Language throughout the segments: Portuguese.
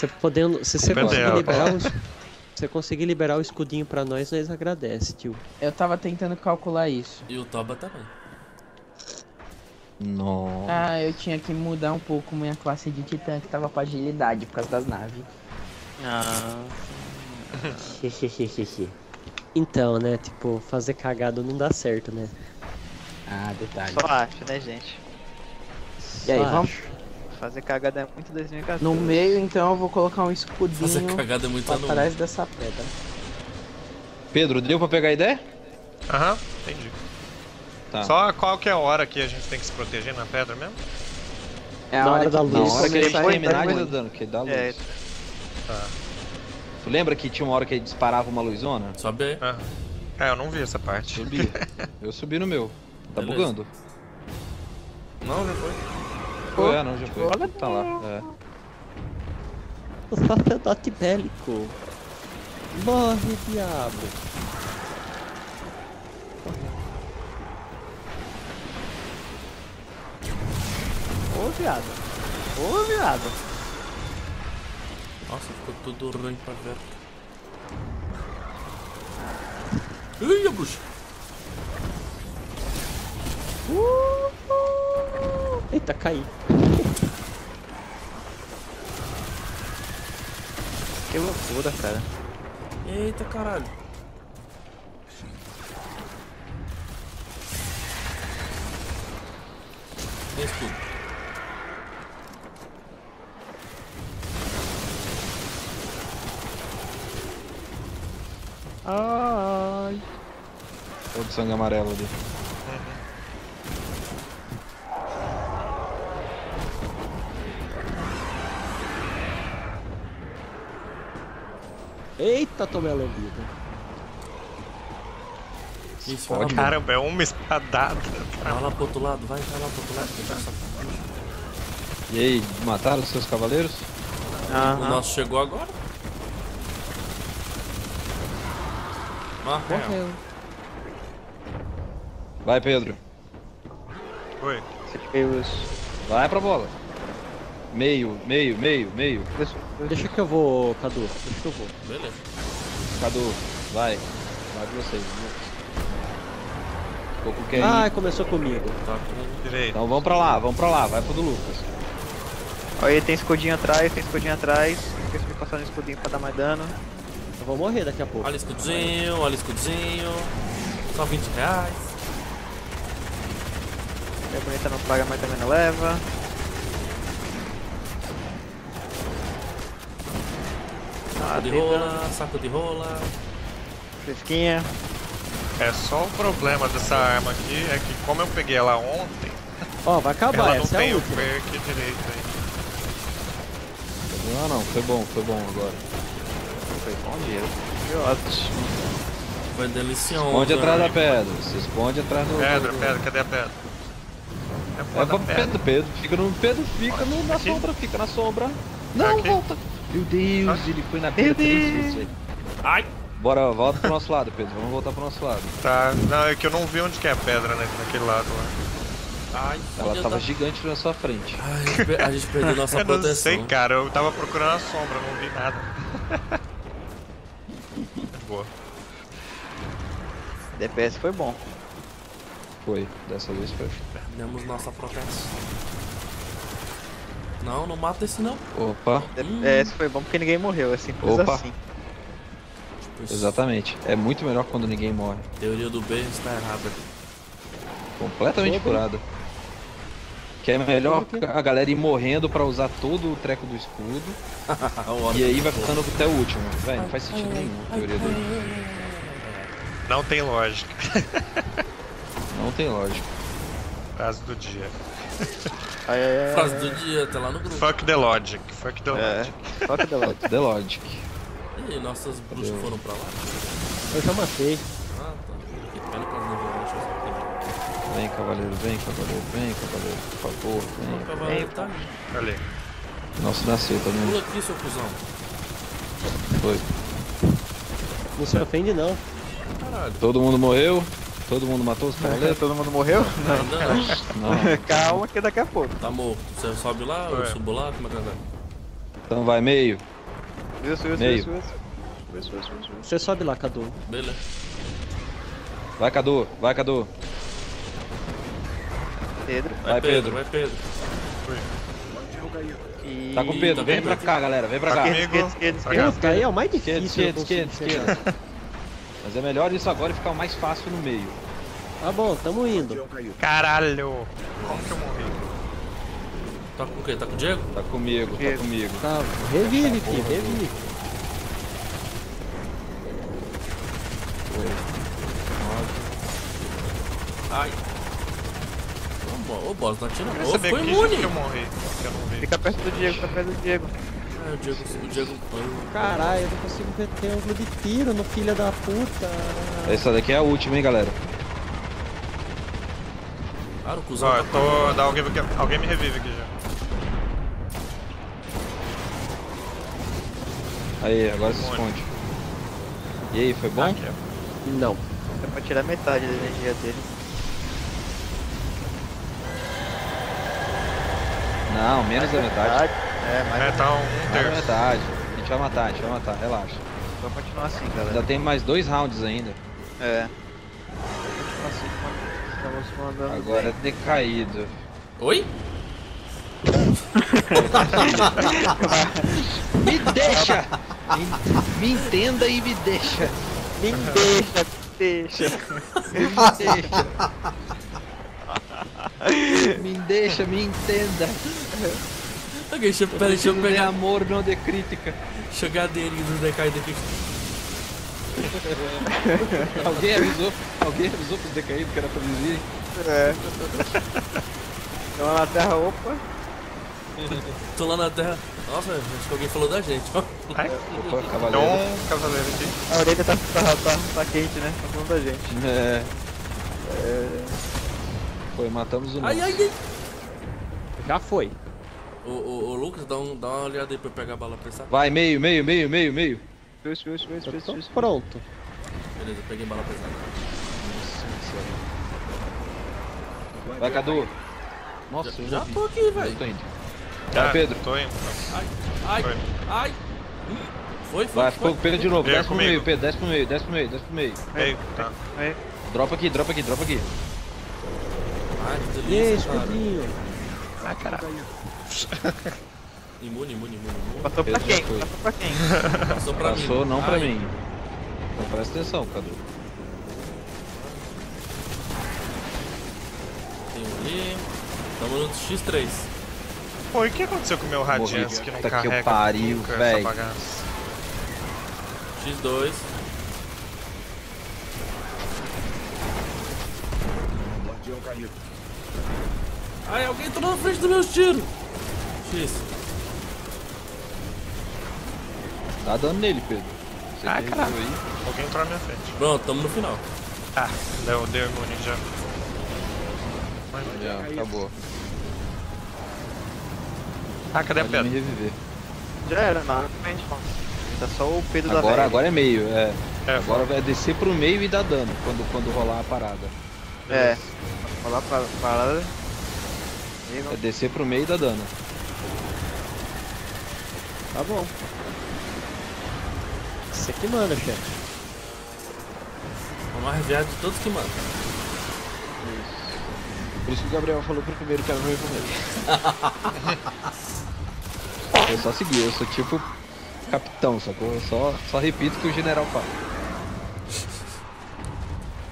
Você podendo. Se você conseguir dela. liberar o. es- Se você conseguir liberar o escudinho pra nós, nós agradece, tio. Eu tava tentando calcular isso. E o Toba também. Nossa. Ah, eu tinha que mudar um pouco minha classe de titã que tava pra agilidade por causa das naves. Ah, Então, né, tipo, fazer cagado não dá certo, né? Ah, detalhe. só acho, né, gente? E aí, Só vamos? acho. Fazer cagada é muito 2014. No meio, então, eu vou colocar um Fazer escudinho cagada é muito pra aluno. trás dessa pedra. Pedro, deu pra pegar a ideia? Aham, entendi. Tá. Só qual que é a hora que a gente tem que se proteger na pedra mesmo? É a Na hora, hora da eles Na luz. hora que a gente terminar de dano, que dá luz. É, Tá. Tu lembra que tinha uma hora que ele disparava uma luzona? Sobe aí. Aham. É, eu não vi essa parte. Subi. Eu subi no meu. Tá Beleza. bugando? Não, já foi. Foi, é, não, já foi. Tá lá. É. O sacerdote bélico. Morre, diabo. Ô, viado. Ô, viado. Nossa, ficou tudo ruim pra ver. Ih, a bruxa. Eita, caí. Que loucura, cara. Eita caralho. Escudo. Ai. Olha o sangue amarelo ali. Eita, tomei a lambida. Isso, Pode. Caramba, é uma espadada. vai lá pro outro lado, vai, vai lá pro outro lado. E aí, mataram os seus cavaleiros? O Aham. nosso chegou agora. Morreu. Morreu. Vai, Pedro. Oi. Vai pra bola. Meio, meio, meio, meio. Deixa que eu vou, Cadu. Deixa que eu vou. Beleza. Cadu, vai. Vai de vocês. Pouco quer ir. Ai, começou comigo. Tá com... Direito. Então vamos pra lá, vamos pra lá. Vai pro do Lucas. Olha, tem escudinho atrás, tem escudinho atrás. Esqueci de passar no escudinho pra dar mais dano. Eu vou morrer daqui a pouco. Olha o escudinho, olha o escudinho. Só 20 reais. É bonita, não paga, mas também não leva. Saco de rola, saco de rola. Fresquinha. É só o problema dessa arma aqui é que como eu peguei ela ontem, Ó, vai acabar, ela não essa é tem a o perk direito aí. Não, não, foi bom, foi bom agora. Foi bom dia. Que ótimo. Foi delicioso. Esconde atrás da pedra. Se esconde atrás do. Pedra, pedra, cadê a pedra? É É pedra. Pedro, Pedro. Fica no. Pedro fica no, na Aqui? sombra, fica na sombra. Não, Aqui? volta. Meu Deus, ele foi na pedra três Deus. vezes, velho. Ai! Bora, volta pro nosso lado, Pedro. Vamos voltar pro nosso lado. Tá, não, é que eu não vi onde que é a pedra né, naquele lado lá. Ai, Ela tava eu gigante na sua frente. Ai, a gente perdeu nossa eu não proteção. sei, cara, eu tava procurando a sombra, não vi nada. Boa. DPS foi bom. Foi, dessa vez foi. Perdemos nossa proteção. Não, não mata esse não. Opa, DPS foi bom porque ninguém morreu, é simples Opa. assim. Tipo, exatamente. É muito melhor quando ninguém morre. Teoria do B está errada. Completamente furada. Que é melhor a galera ir morrendo pra usar todo o treco do escudo. E aí vai ficando até o último. Véi, não faz sentido nenhum a teoria dele. Não tem lógica. Não tem lógica. Frase do dia. Ai, ai, ai. Frase do dia, tá lá no grupo. Fuck the logic. Fuck the É, logic. só que deu The Logic. Ih, nossas bruxas Cadê? foram pra lá. Eu já matei. Ah, tá. Que pena que elas não viram. Deixa eu. Vem, cavaleiro, vem, cavaleiro, vem, cavaleiro, por favor, O vem. cavaleiro tá ali. Nosso nasceu também. Pula aqui, seu cuzão. Foi. Não se ofende, não. Caralho. Todo mundo morreu? Todo mundo matou os cavaleiros? Todo mundo morreu? Ainda não. Não. Calma que daqui a pouco. Tá morto. Você sobe lá, eu É. subo lá, como é que vai? Então vai, meio. Subiu, subiu, Meio. subiu. Subiu, subiu, subiu, subiu. Você sobe lá, Cadu. Beleza. Vai, Cadu, vai, Cadu. Pedro. Vai, Vai, Pedro, Pedro. vai, Pedro. E... Tá com o Pedro, Tá vem bem, pra Pedro. cá, galera, vem pra Tá cá. Esquerda, esquerda, esquerda. aí é o mais Esquerda, difícil. eu esquerda, esquerda, chegar. Mas é melhor isso agora e ficar mais fácil no meio. Tá bom, tamo indo. Caralho! Como que eu morri? Tá com o quê? Tá com o Diego? Tá comigo, tá comigo. Tá, revive, filho, revive. Ai. Ô, bo- Ô, boss, não atira Eu não. queria Ô, saber ficou que imune. jeito que eu morri. Que eu não vi. Fica perto do Diego, fica perto do Diego. Ah, o Diego, o Diego... eu- Caralho, eu não consigo meter um de tiro no filho da puta. Essa daqui é a última, hein, galera. Cara, o cuzão Ó, tá eu tô. Dá alguém, alguém me revive aqui já. Aí, agora se Onde? esconde. E aí, foi bom? Não. Dá pra tirar metade da energia dele. Não, menos da metade. É, mas É, tá um terço. metade. A gente vai matar, a gente vai matar, relaxa. vamos continuar assim, Ainda galera. tem mais dois rounds ainda. É. Vamos continuar assim, Agora é decaído. Oi? Me deixa! me, me entenda e me deixa. Me deixa, deixa. Me deixa. me deixa, me entenda. Ok, deixa, pera, deixa eu Preciso de pegar... amor, não de crítica. Chegar dele do decaído aqui. Alguém avisou? Alguém avisou pros decaídos que era pra eles irem? É. Então lá na terra, opa. Tô lá na terra. Nossa, acho que alguém falou da gente, ó. Ai, Opa, Tem cavaleiro. um cavaleiro aqui. A orelha tá, tá, tá, tá quente, né? Tá falando da gente. É. Foi, matamos o Ai, nosso. ai, ai. Já foi. Ô, ô, ô, Lucas, dá, um, dá uma olhada aí pra eu pegar a bala prensada. Vai, meio, meio, meio, meio, meio. Eu subiu, tô subiu, subiu. pronto. Beleza, peguei bala pesada. Vai, Cadu. Nossa, Já, já tô aqui, velho. tô indo. Ah, Vai, Pedro. Tô indo. Ai, ai, Foi. ai. Foi, foi, Vai, Pedro de novo. Desce pro meio, Pedro. Desce pro meio, desce pro meio, desce pro meio. Meio. Tá. Aí, Dropa aqui, dropa aqui, dropa aqui. Ai, que delícia, cara. Escudinho. Ah, caralho. Imune, imune, imune, imune. Passou pra quem? Passou pra quem? Passou pra mim. Passou, não pra Ai, mim. Então presta atenção, Cadu. Tem um ali. Tamo no X3. Pô, e o que aconteceu com o meu Radiance Morri. que não Puta que carrega eu pariu, nunca véi. essa bagaça? X2. Ai, alguém entrou na frente dos meus tiros. X. Dá dano nele, Pedro. Você Ah, caralho. aí. Alguém entrou na minha frente. Pronto, tamo no final. Ah, deu, deu imune já. Já, acabou. Ah, cadê a Pode me pedra? reviver. Já era, não. Realmente, não. Tá só o Pedro da Agora, velha. agora é meio, é. É, Agora vai descer pro meio e dar dano quando, quando rolar a parada. É. Falar pra parada. É descer pro meio e dar dano. Tá bom. Você que manda, chefe. Vamos arreviar de todos que mandam. Por isso que o Gabriel falou pro primeiro cara morrer primeiro. Eu só seguir, eu sou tipo capitão, sacou? Eu só, só repito o que o general fala.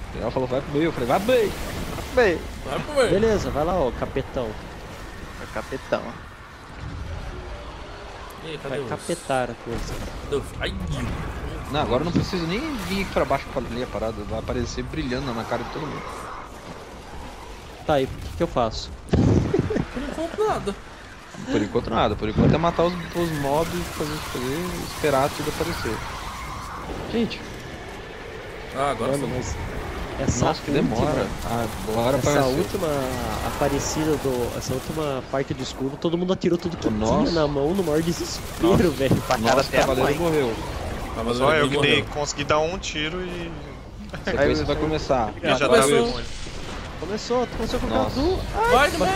O general falou, vai pro meio, eu falei, vai pro meio. Bem, Vai pro meio. Beleza, vai lá, ó, capetão. E aí, cadê Vai capetar a coisa. Cadê. Ai, Não, agora eu não preciso nem vir aqui pra baixo pra ler a parada, vai aparecer brilhando na cara de todo mundo. Tá, e o que, que eu faço? não compro nada. Por enquanto nada, por enquanto é matar os, os mobs, fazer, fazer, esperar tudo aparecer. Gente, Ah, agora mas essa nossa, que última, demora. Agora Essa apareceu. última aparecida do. Essa última parte do escudo, todo mundo atirou tudo que Nossa. tinha na mão no maior desespero, velho. Nossa, até a cavaleiro mãe. morreu. Só eu que dei, consegui dar um tiro e. A sequência vai começar. e já começou. imune. Começou, começou com o Nossa. Cadu. Vai, também.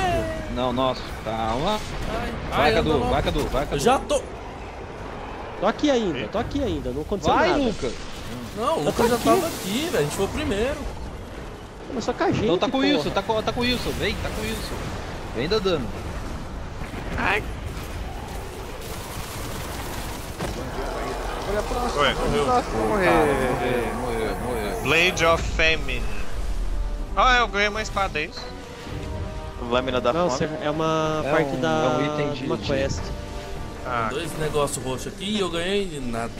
Não, nossa, calma. Ai, Vai, ai, Cadu, vai, Cadu, vai, Cadu. Já tô... Tô aqui ainda, tô aqui ainda, não aconteceu Vai, nada. Luca! Não, o Lucas já aqui. tava aqui, velho. A gente foi o primeiro. Começou com a gente, Então tá com o porra. Wilson, tá com, tá com o Wilson, vem, tá com o Wilson. Vem dando dano. Ué, morreu. Nossa, vou morrer. Morreu, morreu, morreu. Blade of Famine. Ah, eu ganhei uma espada, é isso? Lâmina da Não, fome. é uma É parte um- da é um item de- uma quest. Ah, Dois negócios roxos aqui e eu ganhei nada.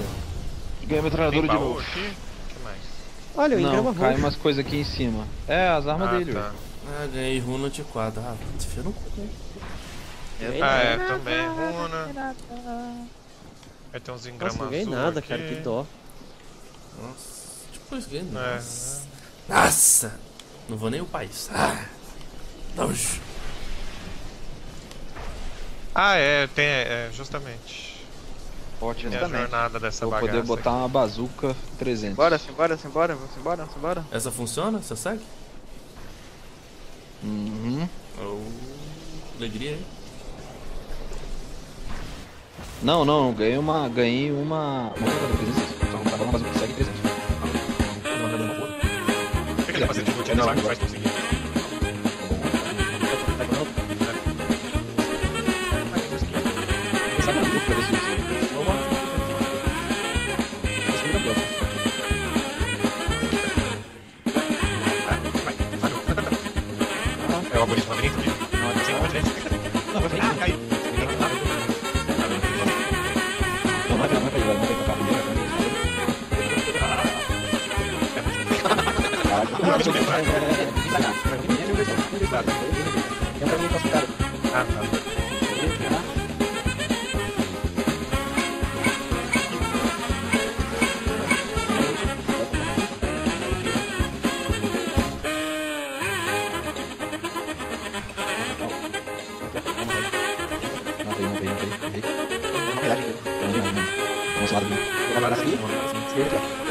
Ganhei metralhadora de novo. aqui? Que mais? Olha, o Ingrama Não, cai umas coisas aqui em cima. É, as armas Ah, dele, tá. Ah, ganhei runa de quadro. Ah, te fia no cu. Ah, é, também. Runa. Aí tem uns engramas Nossa, não ganhei nada, aqui. cara, que dó. Nossa, tipo isso ganhei. É. Nossa. Nossa! Não vou nem o país. Ah, nojo. Ah, é, tem, é, justamente. Ótimo. Tem a Justamente. jornada dessa Vou bagaça. poder botar uma bazuca 300. Bora, simbora, simbora, simbora, simbora. Essa funciona? Você segue? Uhum. Oh, alegria, hein? Não, não, ganhei uma. Ganhei uma. Uma bazuca 300. Então, tá bom, uma bazuca segue 300. O que que ele fazer de rotina lá que faz conseguir? Ah, tá. É